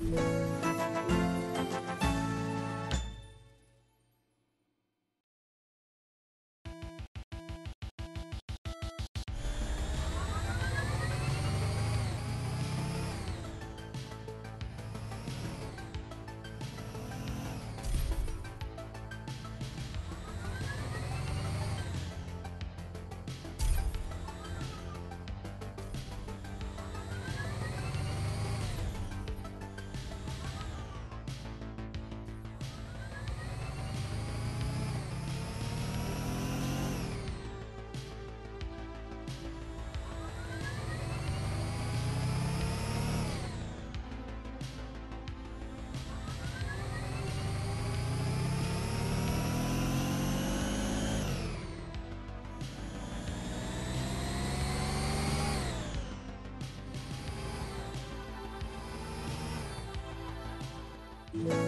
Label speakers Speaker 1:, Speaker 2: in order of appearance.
Speaker 1: Música
Speaker 2: Thank you.